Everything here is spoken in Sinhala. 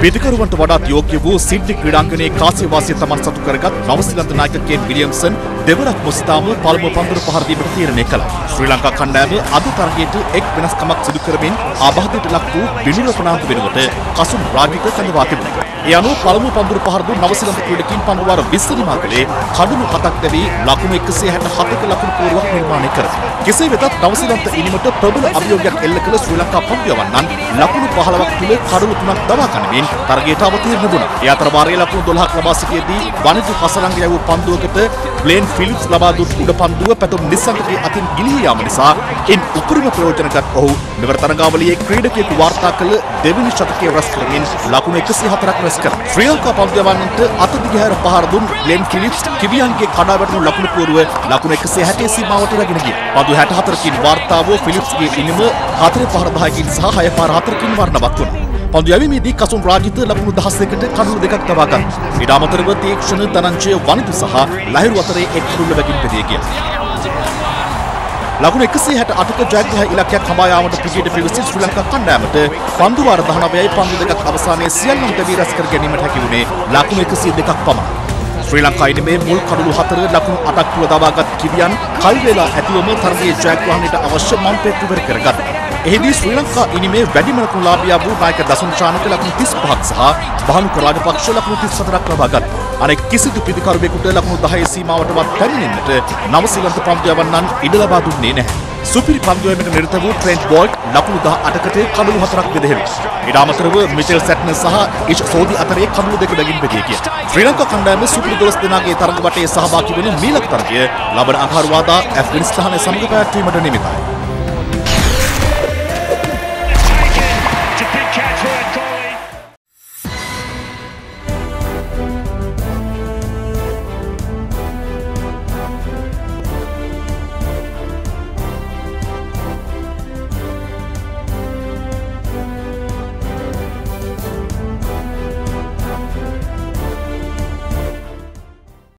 පිතිකරුවන්ට වඩාත් යෝග්‍ය වූ සිඩ්නි ක්‍රීඩාංගණයේ කාසියවාසිය තමන් සතු කරගත් නවසීලන්ත නායක කේන් විලියම්සන් දෙවරක් මුස්තාම පළමු පන්දුර පහර දීමට තීරණය කළා. ශ්‍රී ලංකා කණ්ඩායම අද තරගයට එක් වෙනස්කමක් සිදු කරමින් ආබාධයට ලක් වූ බිනිල ප්‍රනාන්දු වෙනුවට කසුන් රාජික සඳවා තිබුණා. ඒ අනුව පළමු පන්දුර පහර දුන් නවසීලන්ත ක්‍රීඩකින් පන්දුවාර 20 දිනා කළේ කඩුණු හතක් දැවී ලකුණු 167ක ලකුණු පූර්වක් නිර්මාණය කරයි. කෙසේ වෙතත් නවසීලන්ත ඉනිමට ප්‍රබල අභියෝගයක් එල්ල කළ ශ්‍රී ලංකා පන්දුවන්නන් ලකුණු 15ක් තුල කඩුණු තුනක් දවා ගනිමින් තරගයට අවතීර්ණ වුණා. ඒ අතර වාරයේ ලකුණු 12ක් ලබා සිටියේදී වනිදු හසරංග යවූ පන්දුවකට බ්ලේන් ෆිලිප්ස් ලබා දුන් උඩ පන්දුව පැතුම් නිස්සංගගේ අතින් ගිලී යාම නිසා ඉන් උපරිම ප්‍රයෝජනගත් ඔහු මෙවර තරගාවලියේ ක්‍රීඩකයෙකු වාර්තා කළ දෙවනි ශතකය රැස් කරමින් ලකුණු 104ක් රැස් කරා. ශ්‍රී ලංකා පන්දුවන්නන්ට අත දිගහැර පහර දුන් බ්ලේන් ෆිලිප්ස් කිවියන්ගේ කඩා වැටුණු ලකුණු පුවරුව ලකුණු 160 සීමාවට රැගෙන ගියා. පන්දු 64කින් වාර්තා වූ ෆිලිප්ස්ගේ ඉනිම 4 පහර 10කින් සහ 6 පහර 4කින් වර්ණවත් වුණා. පන්දු යැවීමේදී කසුන් රාජිත ලකුණු 16කට කඩුළු දෙකක් තබා ගත්තා. ඊට අමතරව තීක්ෂණ ධනංජය වනිතු සහ ලහිරු අතරේ එක් කඩුල්ල වැකින් බෙදී ගියා. ලකුණු 168ක ජයග්‍රහ ඉලක්කයක් හඹා යාමට පිටියට පිවිසි ශ්‍රී ලංකා කණ්ඩායමට පන්දු වාර 19යි පන්දු දෙකක් අවසානයේ සියල්ලම දෙවි රැස් කර ගැනීමට හැකි වුණේ ලකුණු 102ක් පමණයි. ශ්‍රී ලංකා ඉනිමේ මුල් කඩුළු හතර ලකුණු 8ක් තුල දවාගත් කිවියන් කල් වේලා ඇතිවම තරගයේ ජයග්‍රහණයට අවශ්‍ය මම්පෙත් ඉවර කරගත්තා. එහිදී ශ්‍රී ලංකා ඉනිමේ වැඩිම ලකුණු ලාභියා වූ නායක දසුන් චානක ලකුණු 35ක් සහ බහනුක රාජපක්ෂ ලකුණු 34ක් ලබා ගත්තා. අනෙක් කිසිදු පිදිකරුවෙකුට ලකුණු 10 සීමාවටවත් පැමිණෙන්නට නවසීලන්ත පන්දුවන්නන් ඉඩ ලබා දුන්නේ නැහැ. සුපිරි පන්දුවීමට නිරත වූ ට්‍රෙන්ට් බෝල්ට් ලකුණු 18කට කඩලු හතරක් බෙදෙවි. ඊට අමතරව මිචෙල් සැට්නර් සහ ඉෂ් සෝදි අතරේ කඩලු දෙක බැගින් බෙදී ගියා. ශ්‍රී ලංකා කණ්ඩායම සුපිරි 12 දෙනාගේ තරඟ වටේ සහභාගී වෙන මීළඟ තරගය ලබන අඟහරුවාදා ඇෆ්ගනිස්තානය සමග පැවැත්වීමට නියමිතයි.